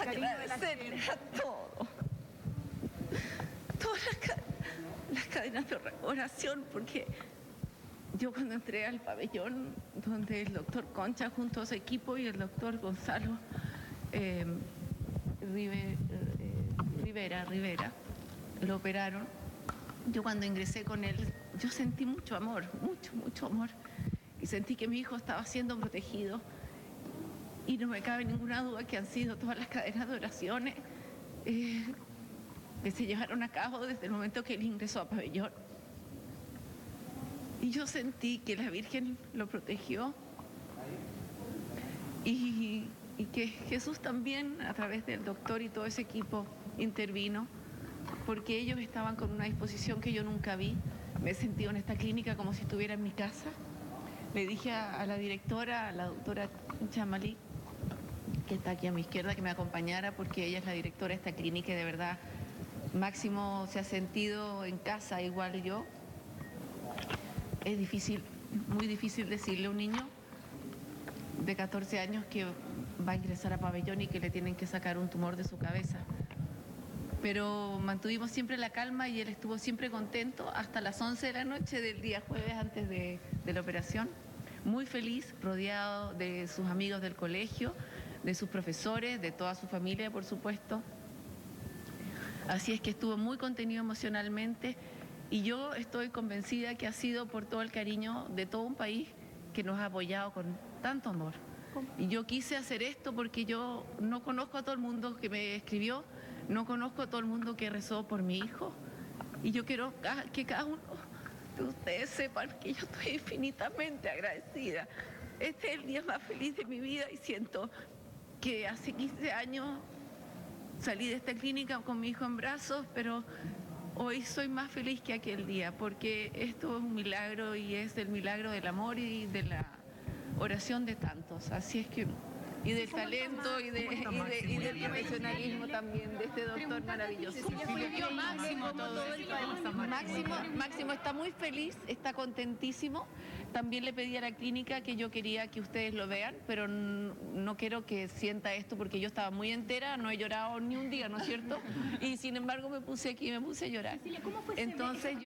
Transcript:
agradecerles a todos, todas las, ca- las cadenas de oración, porque yo cuando entré al pabellón, donde el doctor Concha junto a su equipo y el doctor Gonzalo eh, Rive- eh, Rivera, Rivera, lo operaron, yo cuando ingresé con él, yo sentí mucho amor, mucho, mucho amor. Y sentí que mi hijo estaba siendo protegido. Y no me cabe ninguna duda que han sido todas las cadenas de oraciones eh, que se llevaron a cabo desde el momento que él ingresó a pabellón. Y yo sentí que la Virgen lo protegió y, y que Jesús también, a través del doctor y todo ese equipo, intervino, porque ellos estaban con una disposición que yo nunca vi. Me he sentido en esta clínica como si estuviera en mi casa. Le dije a, a la directora, a la doctora Chamalí, que está aquí a mi izquierda, que me acompañara, porque ella es la directora de esta clínica y de verdad Máximo se ha sentido en casa igual yo. Es difícil, muy difícil decirle a un niño de 14 años que va a ingresar a pabellón y que le tienen que sacar un tumor de su cabeza. Pero mantuvimos siempre la calma y él estuvo siempre contento hasta las 11 de la noche del día jueves antes de, de la operación. Muy feliz, rodeado de sus amigos del colegio, de sus profesores, de toda su familia, por supuesto. Así es que estuvo muy contenido emocionalmente y yo estoy convencida que ha sido por todo el cariño de todo un país que nos ha apoyado con tanto amor. Y yo quise hacer esto porque yo no conozco a todo el mundo que me escribió, no conozco a todo el mundo que rezó por mi hijo. Y yo quiero que cada uno de ustedes sepan que yo estoy infinitamente agradecida. Este es el día más feliz de mi vida y siento que hace 15 años salí de esta clínica con mi hijo en brazos, pero hoy soy más feliz que aquel día, porque esto es un milagro y es el milagro del amor y de la oración de tantos. Así es que, y del talento y, de- y de- y del profesionalismo también de este doctor maravilloso. Máximo todo el país. Máximo, Máximo está muy feliz, está contentísimo. También le pedí a la clínica que yo quería que ustedes lo vean, pero n- no quiero que sienta esto porque yo estaba muy entera, no he llorado ni un día, ¿no es cierto? Y sin embargo me puse aquí y me puse a llorar. Cecilia, ¿cómo fue ese Entonces